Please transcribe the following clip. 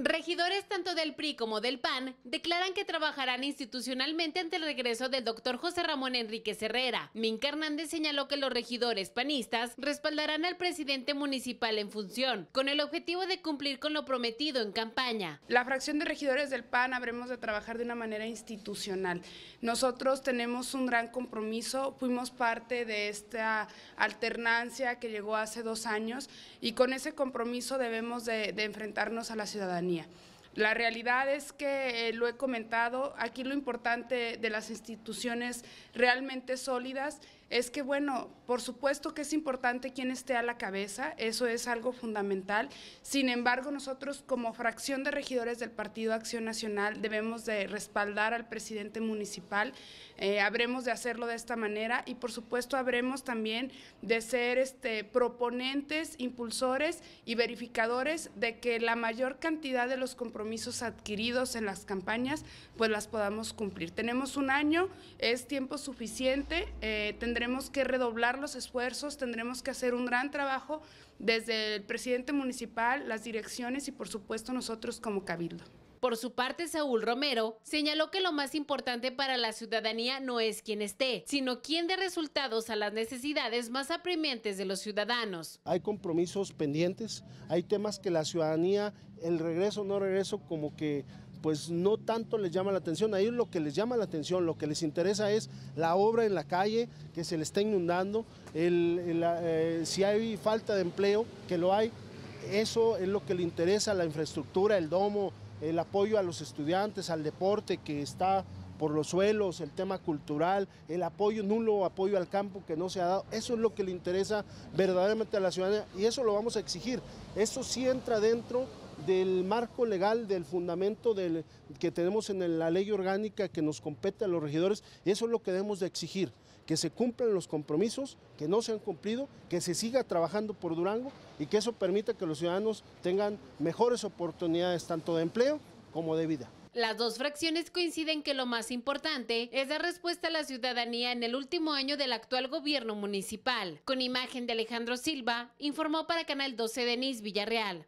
Regidores tanto del PRI como del PAN declaran que trabajarán institucionalmente ante el regreso del doctor José Ramón Enríquez Herrera. Minca Hernández señaló que los regidores panistas respaldarán al presidente municipal en función, con el objetivo de cumplir con lo prometido en campaña. La fracción de regidores del PAN habremos de trabajar de una manera institucional. Nosotros tenemos un gran compromiso, fuimos parte de esta alternancia que llegó hace dos años y con ese compromiso debemos de, enfrentarnos a la ciudadanía. La realidad es que, eh, lo he comentado, aquí lo importante de las instituciones realmente sólidas es que, bueno, por supuesto que es importante quién esté a la cabeza, eso es algo fundamental. Sin embargo, nosotros como fracción de regidores del Partido Acción Nacional debemos de respaldar al presidente municipal, eh, habremos de hacerlo de esta manera y por supuesto habremos también de ser este, proponentes, impulsores y verificadores de que la mayor cantidad de los compromisos adquiridos en las campañas pues las podamos cumplir. Tenemos un año, es tiempo suficiente, eh, tendremos que redoblar los esfuerzos, tendremos que hacer un gran trabajo desde el presidente municipal, las direcciones y por supuesto nosotros como cabildo. Por su parte, Saúl Romero señaló que lo más importante para la ciudadanía no es quien esté, sino quién dé resultados a las necesidades más apremiantes de los ciudadanos. Hay compromisos pendientes, hay temas que la ciudadanía, el regreso o no regreso, como que pues no tanto les llama la atención. A ellos lo que les llama la atención, lo que les interesa es la obra en la calle, que se le está inundando, eh, si hay falta de empleo, que lo hay. Eso es lo que le interesa, la infraestructura, el domo, el apoyo a los estudiantes, al deporte que está por los suelos, el tema cultural, el apoyo, nulo apoyo al campo que no se ha dado. Eso es lo que le interesa verdaderamente a la ciudadanía y eso lo vamos a exigir. Eso sí entra dentro del marco legal, del fundamento del, que tenemos en la ley orgánica que nos compete a los regidores, eso es lo que debemos de exigir, que se cumplan los compromisos, que no se han cumplido, que se siga trabajando por Durango y que eso permita que los ciudadanos tengan mejores oportunidades tanto de empleo como de vida. Las dos fracciones coinciden que lo más importante es dar respuesta a la ciudadanía en el último año del actual gobierno municipal. Con imagen de Alejandro Silva, informó para Canal 12 Denis Villarreal.